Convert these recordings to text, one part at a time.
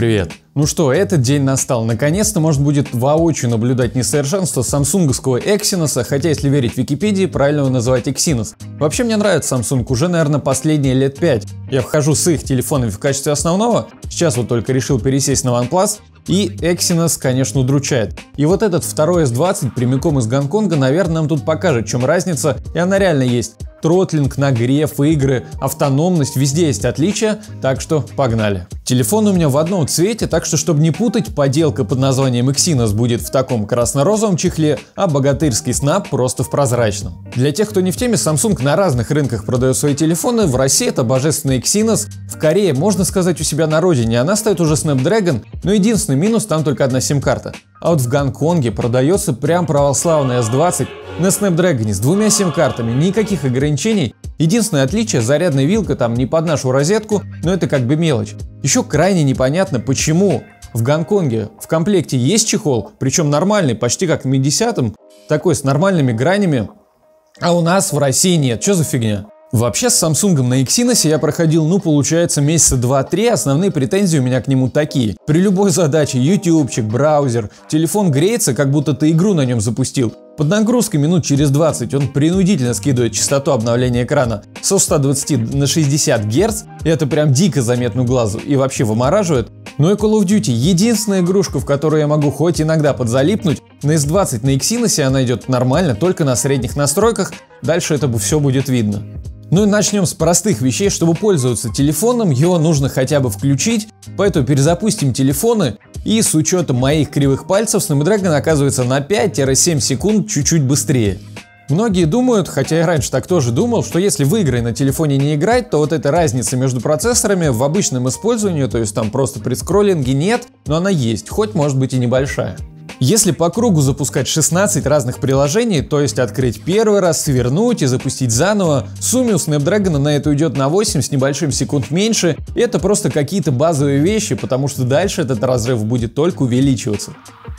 привет! Ну что, этот день настал. Наконец-то можно будет воочию наблюдать несовершенство самсунговского Exynos, хотя если верить Википедии, правильно его называть Exynos. Вообще мне нравится Samsung уже, наверное, последние лет 5. Я вхожу с их телефонами в качестве основного, сейчас вот только решил пересесть на OnePlus, и Exynos, конечно, удручает. И вот этот второй S20 прямиком из Гонконга, наверное, нам тут покажет, чем разница, и она реально есть. Тротлинг, нагрев, игры, автономность, везде есть отличия, так что погнали. Телефон у меня в одном цвете, так что, чтобы не путать, поделка под названием Exynos будет в таком красно-розовом чехле, а богатырский снап просто в прозрачном. Для тех, кто не в теме, Samsung на разных рынках продает свои телефоны, в России это божественный Exynos, в Корее, можно сказать, у себя на родине она стоит уже Snapdragon, но единственный минус, там только одна сим-карта. А вот в Гонконге продается прям православный S20 на Snapdragon с двумя сим-картами, никаких ограничений. Единственное отличие – зарядная вилка там не под нашу розетку, но это как бы мелочь. Еще крайне непонятно, почему в Гонконге в комплекте есть чехол, причем нормальный, почти как в Mi 10, такой с нормальными гранями, а у нас в России нет. Что за фигня? Вообще с Samsung на Exynos я проходил, ну, получается, месяца 2-3, основные претензии у меня к нему такие. При любой задаче, ютубчик, браузер, телефон греется, как будто ты игру на нем запустил. Под нагрузкой минут через 20 он принудительно скидывает частоту обновления экрана со 120 на 60 Гц, это прям дико заметно глазу и вообще вымораживает. Ну и Call of Duty единственная игрушка, в которую я могу хоть иногда подзалипнуть, на S20 на Exynos она идет нормально, только на средних настройках, дальше это все будет видно. Ну и начнем с простых вещей. Чтобы пользоваться телефоном, его нужно хотя бы включить, поэтому перезапустим телефоны и с учетом моих кривых пальцев Snapdragon оказывается на 5-7 секунд чуть-чуть быстрее. Многие думают, хотя я раньше так тоже думал, что если в игры на телефоне не играть, то вот эта разница между процессорами в обычном использовании, то есть там просто при скроллинге нет, но она есть, хоть может быть и небольшая. Если по кругу запускать 16 разных приложений, то есть открыть первый раз, свернуть и запустить заново, сумме у Snapdragon на это уйдет на 8 с небольшим секунд меньше, и это просто какие-то базовые вещи, потому что дальше этот разрыв будет только увеличиваться.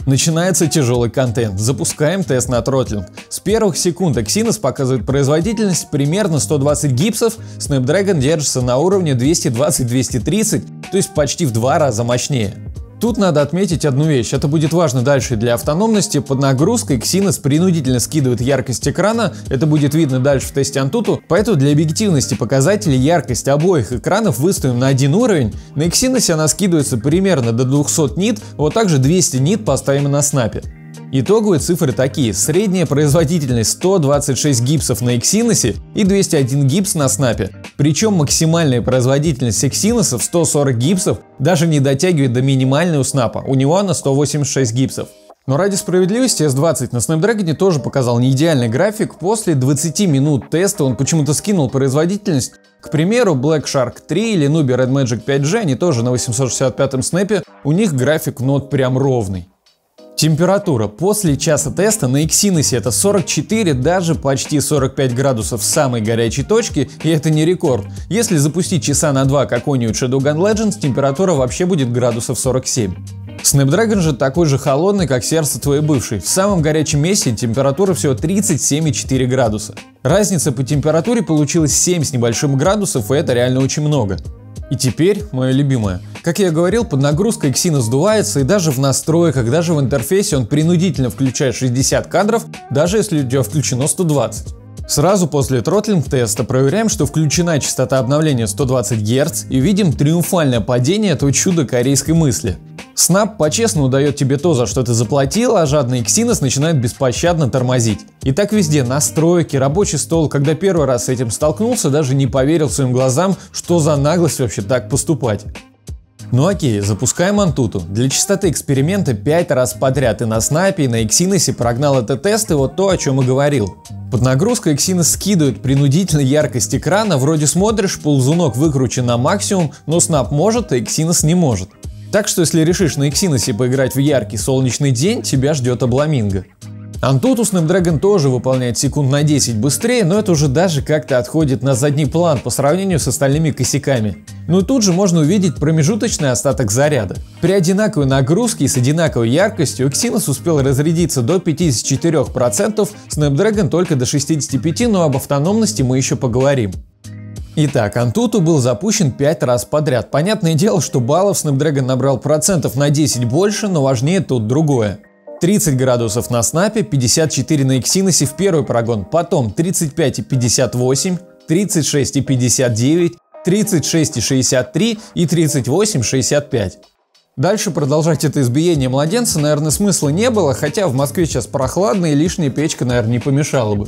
Начинается тяжелый контент. Запускаем тест на тротлинг. С первых секунд Exynos показывает производительность примерно 120 гипсов, Snapdragon держится на уровне 220-230, то есть почти в два раза мощнее. Тут надо отметить одну вещь, это будет важно дальше для автономности. Под нагрузкой Exynos принудительно скидывает яркость экрана, это будет видно дальше в тесте Antutu, поэтому для объективности показателей яркость обоих экранов выставим на один уровень. На Exynos она скидывается примерно до 200 нит, вот также 200 нит поставим на снапе. Итоговые цифры такие. Средняя производительность 126 гипсов на Exynos и 201 гипс на снапе. Причем максимальная производительность Exynos 140 гипсов даже не дотягивает до минимальной у снапа. У него она 186 гипсов. Но ради справедливости S20 на Snapdragon тоже показал не идеальный график. После 20 минут теста он почему-то скинул производительность. К примеру, Black Shark 3 или Nubia Red Magic 5G, они тоже на 865 снэпе, у них график нот прям ровный. Температура после часа теста на Exynos это 44, даже почти 45 градусов в самой горячей точке, и это не рекорд. Если запустить часа на 2 какой-нибудь Shadowgun Legends, температура вообще будет градусов 47. Snapdragon же такой же холодный, как сердце твоей бывшей. В самом горячем месте температура всего 37,4 градуса. Разница по температуре получилась 7 с небольшим градусов, и это реально очень много. И теперь мое любимое. Как я говорил, под нагрузкой Exynos сдувается и даже в настройках, даже в интерфейсе он принудительно включает 60 кадров, даже если у тебя включено 120. Сразу после тротлинг теста проверяем, что включена частота обновления 120 Гц и видим триумфальное падение этого чуда корейской мысли. Snap по-честному дает тебе то, за что ты заплатил, а жадный Exynos начинает беспощадно тормозить. И так везде, настройки, рабочий стол, когда первый раз с этим столкнулся, даже не поверил своим глазам, что за наглость вообще так поступать. Ну окей, запускаем Антуту. Для чистоты эксперимента 5 раз подряд и на снайпе, и на Exynos прогнал этот тест и вот то, о чем и говорил. Под нагрузкой Exynos скидывает принудительно яркость экрана, вроде смотришь, ползунок выкручен на максимум, но Snap может, а Exynos не может. Так что если решишь на Exynos поиграть в яркий солнечный день, тебя ждет обламинго. Antutu Snapdragon тоже выполняет секунд на 10 быстрее, но это уже даже как-то отходит на задний план по сравнению с остальными косяками. Ну и тут же можно увидеть промежуточный остаток заряда. При одинаковой нагрузке и с одинаковой яркостью Exynos успел разрядиться до 54%, Snapdragon только до 65%, но об автономности мы еще поговорим. Итак, Antutu был запущен 5 раз подряд. Понятное дело, что баллов Snapdragon набрал процентов на 10 больше, но важнее тут другое. 30 градусов на снапе, 54 на Exynos в первый прогон, потом 35 и 58, 36 и 59, 36 и 63 и 38 65. Дальше продолжать это избиение младенца, наверное, смысла не было, хотя в Москве сейчас прохладно и лишняя печка, наверное, не помешала бы.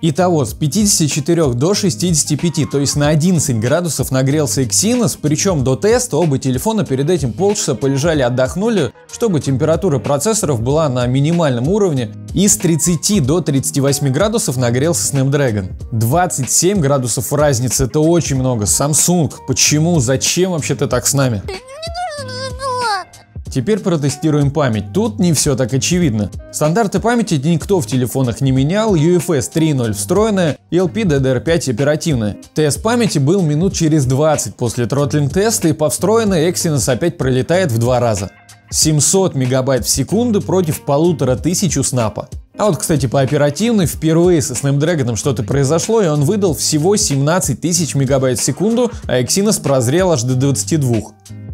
Итого, с 54 до 65, то есть на 11 градусов нагрелся Exynos, причем до теста оба телефона перед этим полчаса полежали отдохнули, чтобы температура процессоров была на минимальном уровне, и с 30 до 38 градусов нагрелся Snapdragon. 27 градусов разницы, это очень много. Samsung, почему, зачем вообще ты так с нами? Теперь протестируем память. Тут не все так очевидно. Стандарты памяти никто в телефонах не менял, UFS 3.0 встроенная, LPDDR5 оперативная. Тест памяти был минут через 20 после тротлинг теста и по встроенной Exynos опять пролетает в два раза. 700 мегабайт в секунду против полутора тысяч у снапа. А вот, кстати, по оперативной впервые со Snapdragon что-то произошло, и он выдал всего 17 тысяч мегабайт в секунду, а Exynos прозрел аж до 22.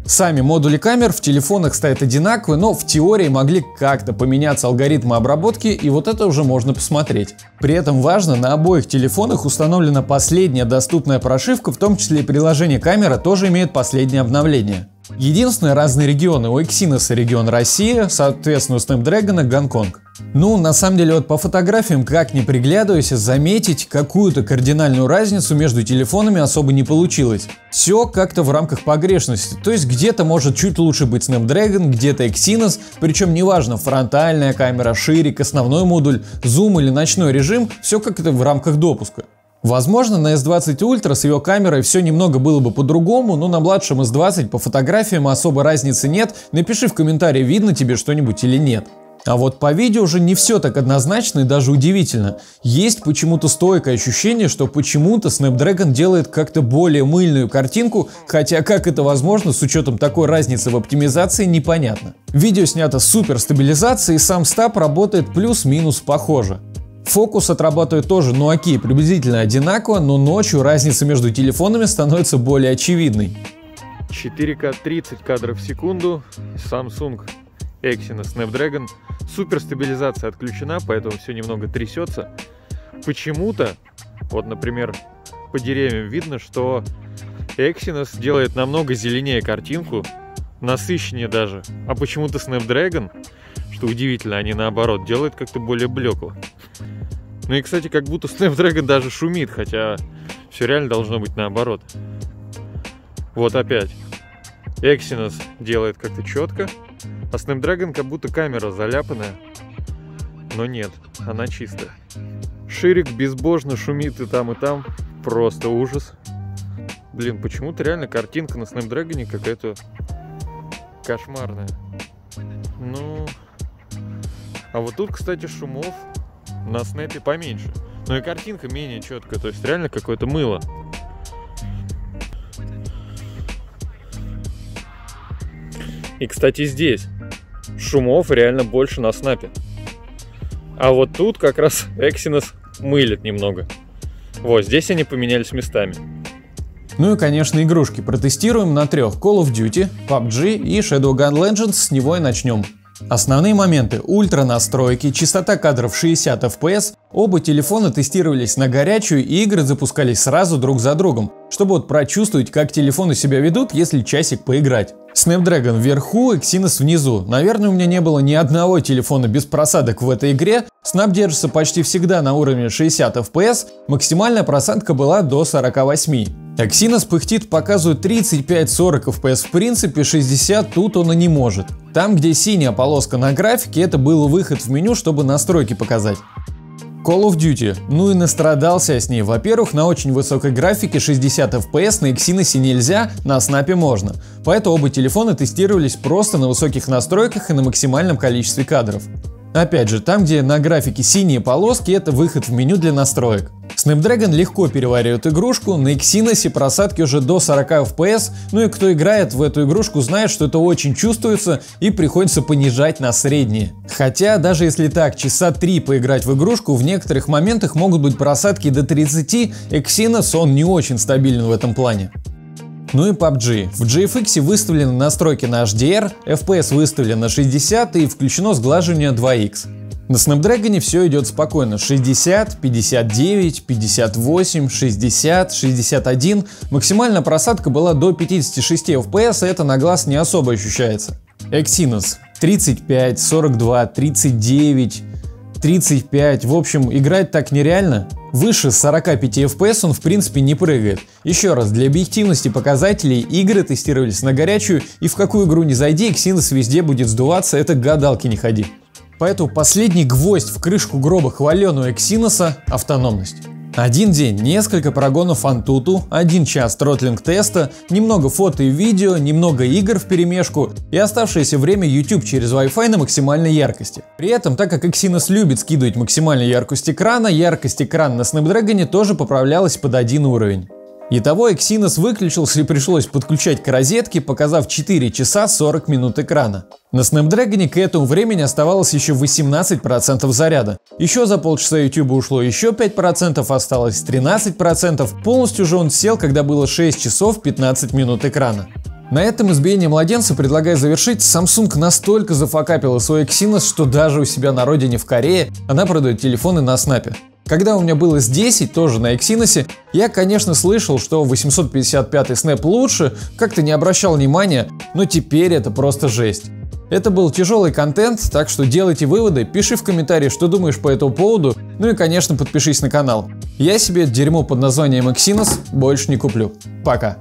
Сами модули камер в телефонах стоят одинаковые, но в теории могли как-то поменяться алгоритмы обработки, и вот это уже можно посмотреть. При этом важно, на обоих телефонах установлена последняя доступная прошивка, в том числе и приложение камера тоже имеет последнее обновление. Единственное, разные регионы. У Exynos регион Россия, соответственно у Snapdragon Гонконг. Ну, на самом деле, вот по фотографиям, как ни приглядывайся, заметить какую-то кардинальную разницу между телефонами особо не получилось. Все как-то в рамках погрешности, то есть где-то может чуть лучше быть Snapdragon, где-то Exynos, причем неважно, фронтальная камера, ширик, основной модуль, зум или ночной режим, все как-то в рамках допуска. Возможно, на S20 Ultra с ее камерой все немного было бы по-другому, но на младшем S20 по фотографиям особо разницы нет. Напиши в комментарии, видно тебе что-нибудь или нет. А вот по видео уже не все так однозначно и даже удивительно. Есть почему-то стойкое ощущение, что почему-то Snapdragon делает как-то более мыльную картинку, хотя как это возможно с учетом такой разницы в оптимизации непонятно. Видео снято с супер стабилизацией, сам стаб работает плюс-минус похоже. Фокус отрабатывает тоже, ну окей, приблизительно одинаково, но ночью разница между телефонами становится более очевидной. 4К 30 кадров в секунду, Samsung Exynos Snapdragon. Супер стабилизация отключена, поэтому все немного трясется. Почему-то, вот, например, по деревьям видно, что Exynos делает намного зеленее картинку, насыщеннее даже. А почему-то Snapdragon, что удивительно, они наоборот делают как-то более блекло. Ну и, кстати, как будто Snapdragon даже шумит, хотя все реально должно быть наоборот. Вот опять. Exynos делает как-то четко, а Snapdragon как будто камера заляпанная. Но нет, она чистая. Ширик безбожно шумит и там, и там. Просто ужас. Блин, почему-то реально картинка на Snapdragon какая-то кошмарная. Ну... А вот тут, кстати, шумов на снэпе поменьше. Но и картинка менее четкая, то есть реально какое-то мыло. И, кстати, здесь шумов реально больше на снапе. А вот тут как раз Exynos мылит немного. Вот, здесь они поменялись местами. Ну и, конечно, игрушки. Протестируем на трех. Call of Duty, PUBG и Shadowgun Legends. С него и начнем. Основные моменты – ультра настройки, частота кадров 60 FPS, оба телефона тестировались на горячую и игры запускались сразу друг за другом, чтобы вот прочувствовать, как телефоны себя ведут, если часик поиграть. Snapdragon вверху, Exynos внизу. Наверное, у меня не было ни одного телефона без просадок в этой игре. Snap держится почти всегда на уровне 60 FPS, максимальная просадка была до 48. Exynos пыхтит, показывает 35-40 FPS в принципе, 60 тут он и не может. Там, где синяя полоска на графике, это был выход в меню, чтобы настройки показать. Call of Duty. Ну и настрадался я с ней. Во-первых, на очень высокой графике 60 FPS на Exynos нельзя, на Snap можно. Поэтому оба телефона тестировались просто на высоких настройках и на максимальном количестве кадров. Опять же, там где на графике синие полоски, это выход в меню для настроек. Snapdragon легко переваривает игрушку, на Exynos просадки уже до 40 FPS, ну и кто играет в эту игрушку знает, что это очень чувствуется и приходится понижать на средние. Хотя даже если так, часа 3 поиграть в игрушку, в некоторых моментах могут быть просадки до 30, Exynos он не очень стабилен в этом плане. Ну и PUBG. В GFX выставлены настройки на HDR, FPS выставлен на 60 и включено сглаживание 2x. На Snapdragon все идет спокойно. 60, 59, 58, 60, 61. Максимальная просадка была до 56 FPS, и это на глаз не особо ощущается. Exynos 35, 42, 39, 35. В общем, играть так нереально. Выше 45 FPS он в принципе не прыгает. Еще раз, для объективности показателей игры тестировались на горячую, и в какую игру не зайди, Exynos везде будет сдуваться, это гадалки не ходи. Поэтому последний гвоздь в крышку гроба хваленого Exynos – автономность. Один день, несколько прогонов Antutu, один час тротлинг теста, немного фото и видео, немного игр в перемешку и оставшееся время YouTube через Wi-Fi на максимальной яркости. При этом, так как Exynos любит скидывать максимальную яркость экрана, яркость экрана на Snapdragon тоже поправлялась под один уровень. Итого Exynos выключился и пришлось подключать к розетке, показав 4 часа 40 минут экрана. На Snapdragon к этому времени оставалось еще 18% заряда. Еще за полчаса YouTube ушло еще 5%, осталось 13%. Полностью же он сел, когда было 6 часов 15 минут экрана. На этом избиение младенца предлагаю завершить. Samsung настолько зафакапила свой Exynos, что даже у себя на родине в Корее она продает телефоны на снапе. Когда у меня было с 10, тоже на Exynos, я, конечно, слышал, что 855 Snap лучше, как-то не обращал внимания, но теперь это просто жесть. Это был тяжелый контент, так что делайте выводы, пиши в комментарии, что думаешь по этому поводу, ну и, конечно, подпишись на канал. Я себе дерьмо под названием Exynos больше не куплю. Пока.